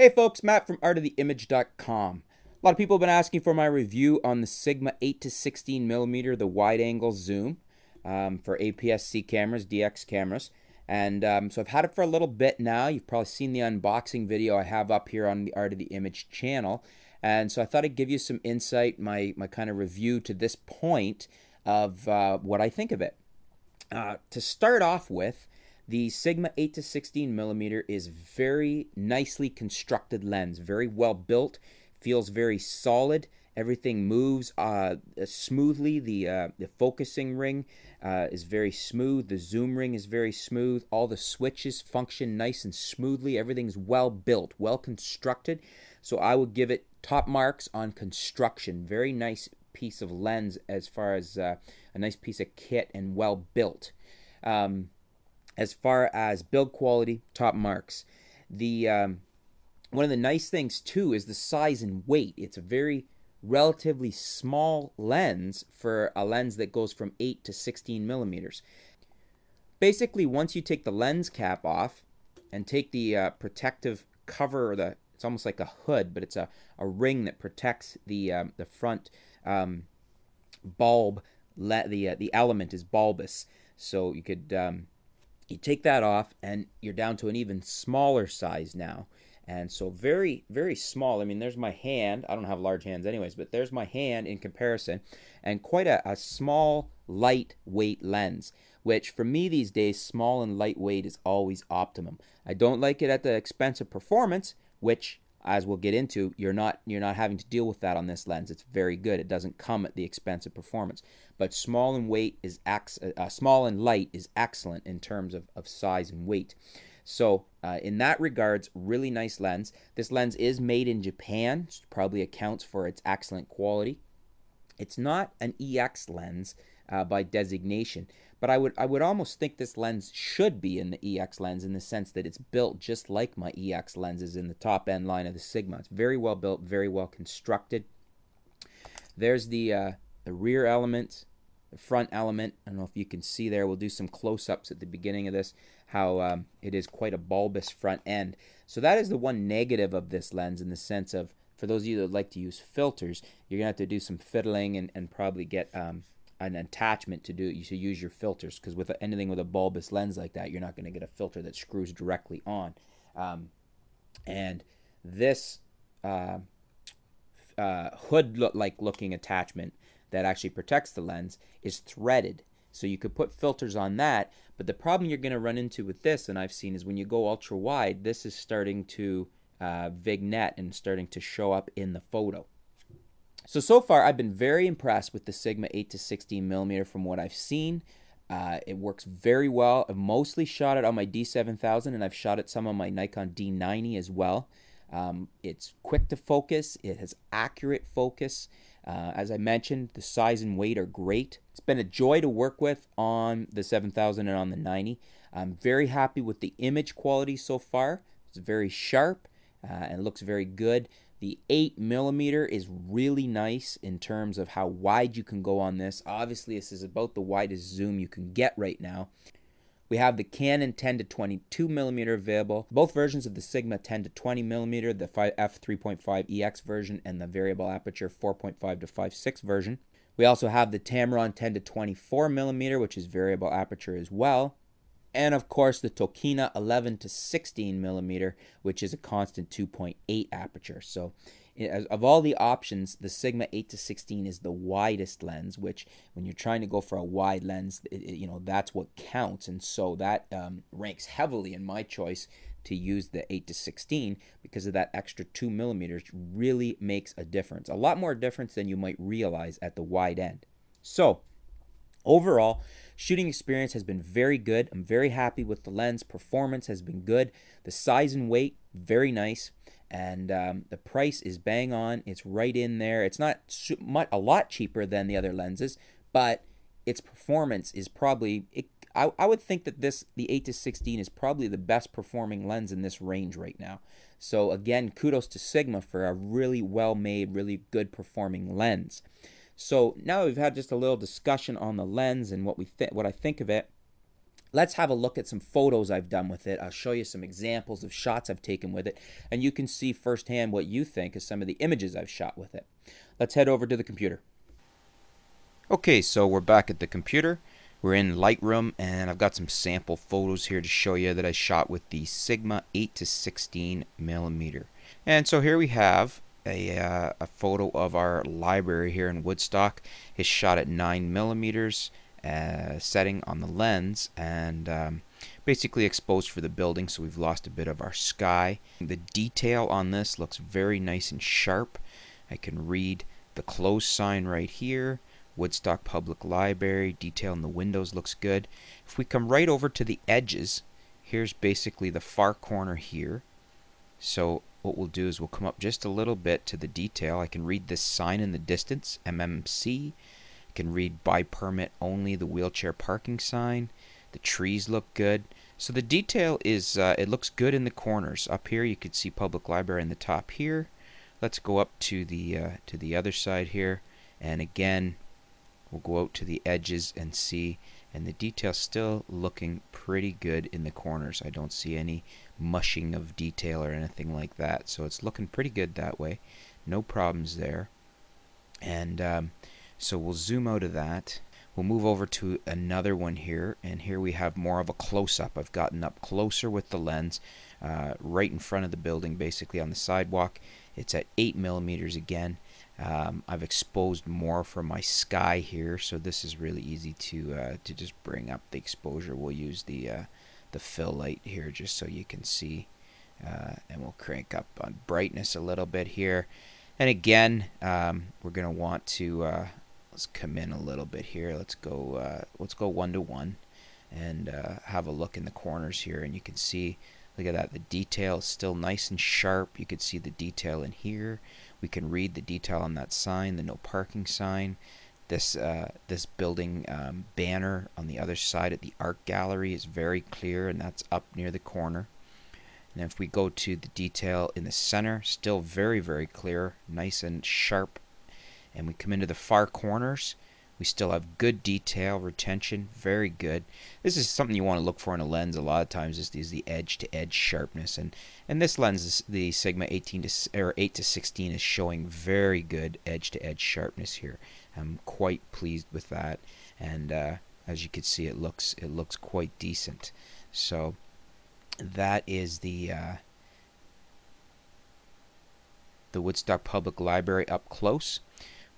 Hey folks, Matt from artoftheimage.com. A lot of people have been asking for my review on the Sigma 8 to 16 millimeter, the wide angle zoom um, for APS-C cameras, DX cameras. And um, so I've had it for a little bit now. You've probably seen the unboxing video I have up here on the Art of the Image channel. And so I thought I'd give you some insight, my, my kind of review to this point of uh, what I think of it. Uh, to start off with, the Sigma 8 to 16 millimeter is very nicely constructed lens, very well built, feels very solid. Everything moves uh, smoothly. The uh, the focusing ring uh, is very smooth. The zoom ring is very smooth. All the switches function nice and smoothly. Everything's well built, well constructed. So I would give it top marks on construction. Very nice piece of lens as far as uh, a nice piece of kit and well built. Um, as far as build quality, top marks. The um, one of the nice things too is the size and weight. It's a very relatively small lens for a lens that goes from 8 to 16 millimeters. Basically, once you take the lens cap off and take the uh, protective cover, or the it's almost like a hood, but it's a, a ring that protects the um, the front um, bulb. Le- the uh, the element is bulbous, so you could um, you take that off and you're down to an even smaller size now. And so very, very small. I mean, there's my hand. I don't have large hands anyways, but there's my hand in comparison. And quite a, a small, lightweight lens, which for me these days, small and lightweight is always optimum. I don't like it at the expense of performance, which as we'll get into, you're not you're not having to deal with that on this lens. It's very good. It doesn't come at the expense of performance. But small and weight is ex- uh, small and light is excellent in terms of, of size and weight. So uh, in that regards, really nice lens. This lens is made in Japan, probably accounts for its excellent quality. It's not an EX lens uh, by designation, but I would I would almost think this lens should be in the EX lens in the sense that it's built just like my EX lenses in the top end line of the Sigma. It's very well built, very well constructed. There's the uh, the rear element, the front element. I don't know if you can see there. We'll do some close-ups at the beginning of this. How um, it is quite a bulbous front end. So that is the one negative of this lens in the sense of for those of you that like to use filters, you're gonna have to do some fiddling and, and probably get um, an attachment to do. You should use your filters because with anything with a bulbous lens like that, you're not going to get a filter that screws directly on. Um, and this uh, uh, hood look like looking attachment that actually protects the lens is threaded. So you could put filters on that, but the problem you're going to run into with this, and I've seen, is when you go ultra wide, this is starting to uh, vignette and starting to show up in the photo. So, so far, I've been very impressed with the Sigma 8 to 16 millimeter from what I've seen. Uh, it works very well. I've mostly shot it on my D7000 and I've shot it some on my Nikon D90 as well. Um, it's quick to focus, it has accurate focus. Uh, as I mentioned, the size and weight are great. It's been a joy to work with on the 7000 and on the 90. I'm very happy with the image quality so far. It's very sharp uh, and looks very good. The 8 millimeter is really nice in terms of how wide you can go on this. Obviously, this is about the widest zoom you can get right now. We have the Canon 10 to 22 millimeter available. Both versions of the Sigma 10 to 20 millimeter, the f3.5 EX version, and the variable aperture 4.5 to 5.6 version. We also have the Tamron 10 to 24 millimeter, which is variable aperture as well and of course the Tokina 11 to 16 millimeter, which is a constant 2.8 aperture. So, of all the options, the Sigma 8 to 16 is the widest lens. Which, when you're trying to go for a wide lens, it, you know that's what counts, and so that um, ranks heavily in my choice to use the 8 to 16 because of that extra 2 millimeters really makes a difference. A lot more difference than you might realize at the wide end. So, overall, Shooting experience has been very good. I'm very happy with the lens. Performance has been good. The size and weight, very nice. And um, the price is bang on. It's right in there. It's not much, a lot cheaper than the other lenses, but its performance is probably. It, I, I would think that this the 8 to 16 is probably the best performing lens in this range right now. So again, kudos to Sigma for a really well made, really good performing lens. So now we've had just a little discussion on the lens and what we what I think of it. let's have a look at some photos I've done with it. I'll show you some examples of shots I've taken with it, and you can see firsthand what you think of some of the images I've shot with it. Let's head over to the computer. Okay, so we're back at the computer. We're in Lightroom, and I've got some sample photos here to show you that I shot with the Sigma 8 to 16 millimeter. And so here we have a, uh, a photo of our library here in Woodstock. It's shot at 9 millimeters uh, setting on the lens and um, basically exposed for the building so we've lost a bit of our sky. The detail on this looks very nice and sharp. I can read the close sign right here. Woodstock Public Library, detail in the windows looks good. If we come right over to the edges, here's basically the far corner here. So what we'll do is we'll come up just a little bit to the detail. I can read this sign in the distance, MMC. I can read by permit only the wheelchair parking sign. The trees look good. So the detail is, uh, it looks good in the corners. Up here you could see public library in the top here. Let's go up to the, uh, to the other side here. And again, we'll go out to the edges and see and the detail still looking pretty good in the corners. I don't see any mushing of detail or anything like that. So it's looking pretty good that way. No problems there. And um, so we'll zoom out of that. We'll move over to another one here, and here we have more of a close-up. I've gotten up closer with the lens, uh, right in front of the building, basically on the sidewalk. It's at 8 millimeters again. Um, I've exposed more for my sky here, so this is really easy to uh, to just bring up the exposure. We'll use the uh, the fill light here just so you can see, uh, and we'll crank up on brightness a little bit here. And again, um, we're gonna want to uh, let's come in a little bit here. Let's go uh, let's go one to one and uh, have a look in the corners here and you can see look at that the detail is still nice and sharp you can see the detail in here we can read the detail on that sign the no parking sign this uh, this building um, banner on the other side at the art gallery is very clear and that's up near the corner. And if we go to the detail in the center still very very clear nice and sharp. And we come into the far corners we still have good detail retention very good. This is something you want to look for in a lens a lot of times is, is the edge to edge sharpness and and this lens the sigma 18 to or 8 to 16 is showing very good edge to edge sharpness here. I'm quite pleased with that and uh, as you can see it looks it looks quite decent. So that is the uh, the Woodstock Public Library up close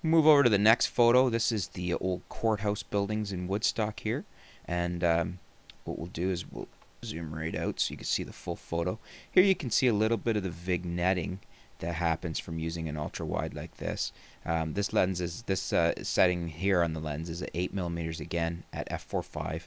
Move over to the next photo. This is the old courthouse buildings in Woodstock here. And um, what we'll do is we'll zoom right out so you can see the full photo. Here you can see a little bit of the vignetting that happens from using an ultra wide like this. Um, this lens is this uh, setting here on the lens is at 8 millimeters again at f4.5.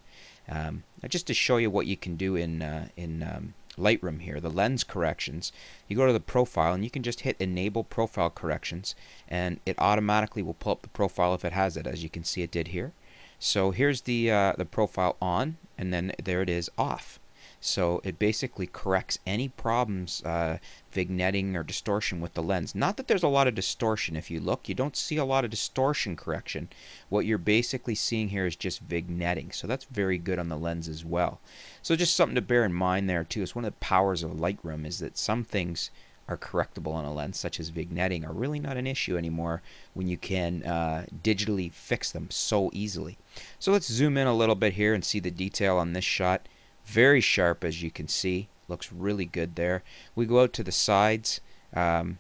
Um, just to show you what you can do in uh, in um, Lightroom here, the lens corrections, you go to the profile and you can just hit enable profile corrections and it automatically will pull up the profile if it has it as you can see it did here. So here's the, uh, the profile on and then there it is off. So it basically corrects any problems, uh, vignetting or distortion with the lens. Not that there's a lot of distortion. If you look, you don't see a lot of distortion correction. What you're basically seeing here is just vignetting. So that's very good on the lens as well. So just something to bear in mind there too. It's one of the powers of Lightroom is that some things are correctable on a lens, such as vignetting, are really not an issue anymore when you can uh, digitally fix them so easily. So let's zoom in a little bit here and see the detail on this shot. Very sharp as you can see. Looks really good there. We go out to the sides. Um,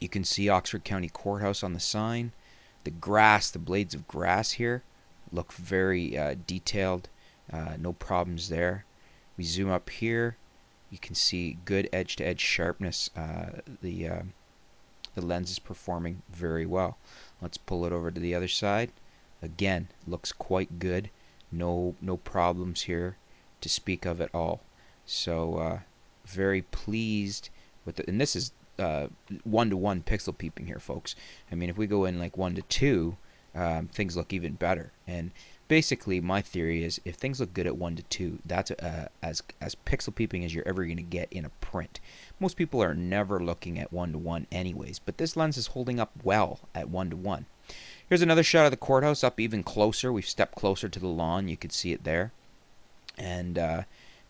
you can see Oxford County Courthouse on the sign. The grass, the blades of grass here look very uh, detailed. Uh, no problems there. We zoom up here. You can see good edge-to-edge -edge sharpness. Uh, the uh, the lens is performing very well. Let's pull it over to the other side. Again, looks quite good. No no problems here to speak of at all. So uh, very pleased with it. And this is uh, one-to-one -one pixel peeping here, folks. I mean, if we go in like one to two, um, things look even better. And basically, my theory is if things look good at one to two, that's uh, as as pixel peeping as you're ever going to get in a print. Most people are never looking at one to one, anyways. But this lens is holding up well at one to one. Here's another shot of the courthouse up even closer. We've stepped closer to the lawn. You can see it there. And uh,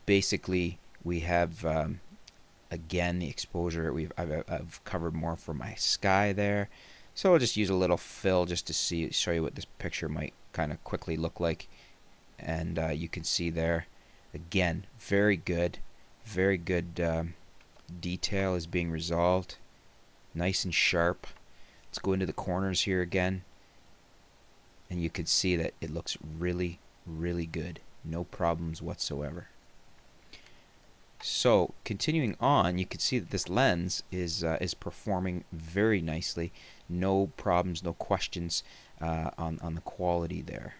basically we have um, again the exposure we've I've, I've, covered more for my sky there. So I'll just use a little fill just to see show you what this picture might kind of quickly look like. And uh, you can see there again very good very good um, detail is being resolved. Nice and sharp. Let's go into the corners here again. And you can see that it looks really really good no problems whatsoever. So continuing on you can see that this lens is uh, is performing very nicely. No problems no questions uh, on, on the quality there